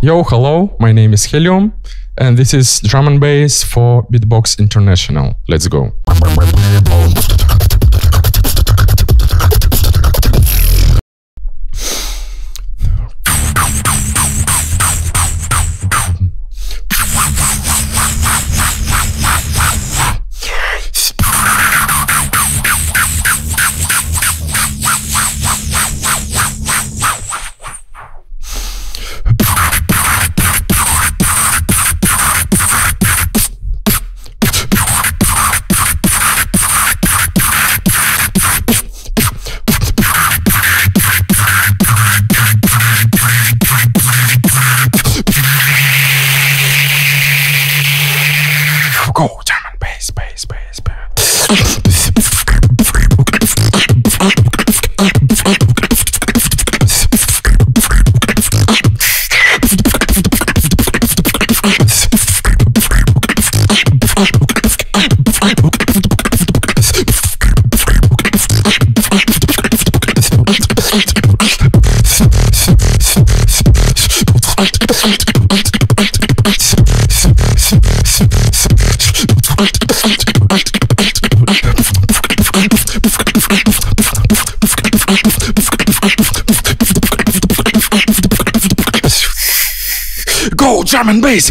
Yo, hello, my name is Helium, and this is drum and bass for Beatbox International. Let's go. Go, drum and bass.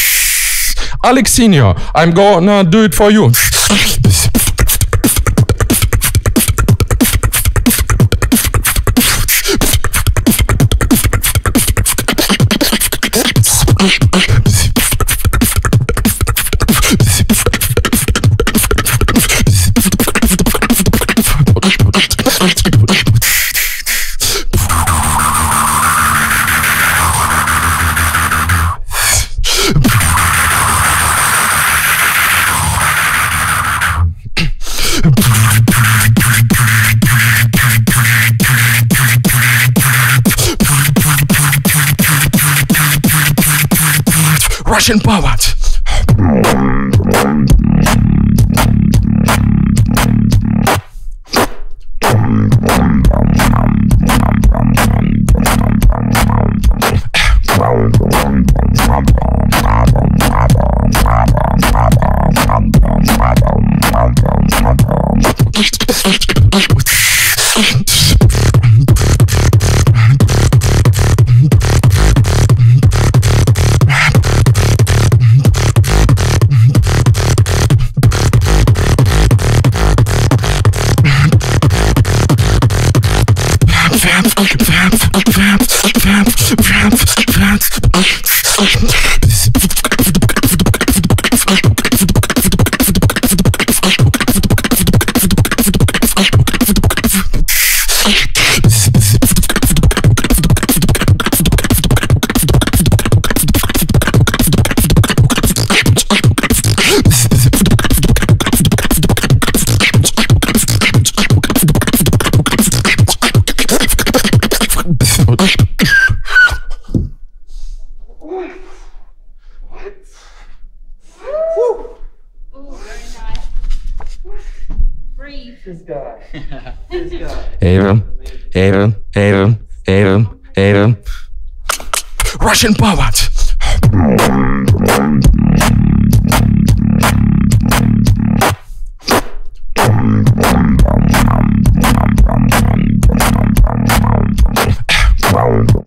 Alexinho, I'm gonna do it for you. Russian powered. Praat, vamp, praat, praat, vamp, praat, praat. Breathe. Even, even, even, even, even. Russian powered.